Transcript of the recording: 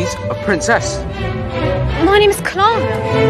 she's a princess. My name is Clark.